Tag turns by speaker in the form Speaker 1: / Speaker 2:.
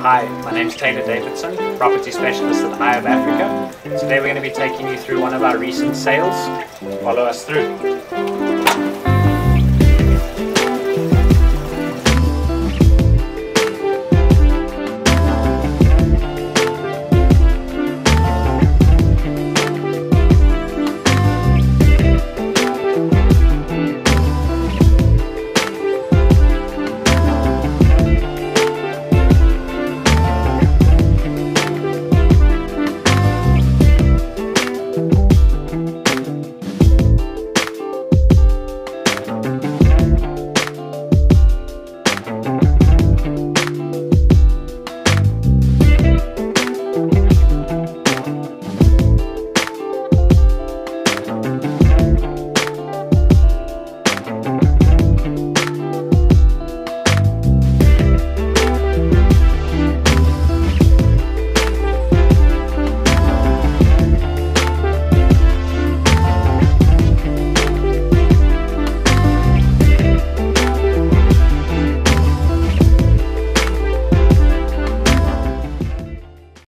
Speaker 1: Hi, my name is Taylor Davidson, property specialist at Eye of Africa. Today we're going to be taking you through one of our recent sales. Follow us through.